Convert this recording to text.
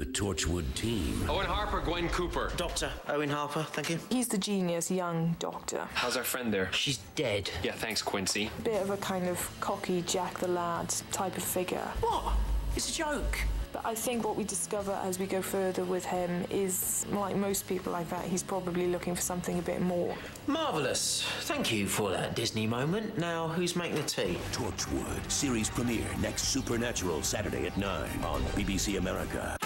The Torchwood team. Owen Harper, Gwen Cooper. Doctor Owen Harper, thank you. He's the genius young doctor. How's our friend there? She's dead. Yeah, thanks, Quincy. Bit of a kind of cocky Jack the Lad type of figure. What? It's a joke. But I think what we discover as we go further with him is, like most people like that, he's probably looking for something a bit more. Marvellous. Thank you for that Disney moment. Now, who's making the tea? Torchwood. Series premiere next Supernatural Saturday at 9 on BBC America.